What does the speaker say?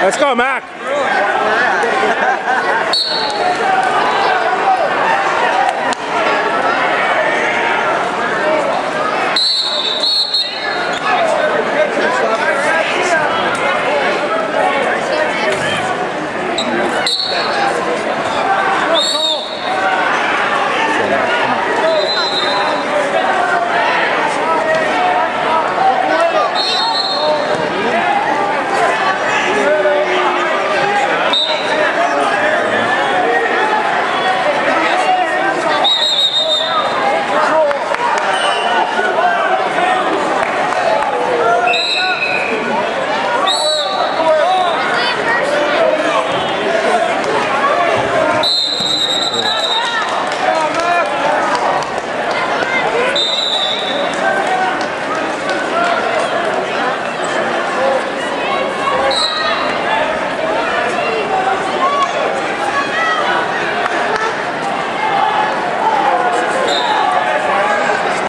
Let's go, Mac.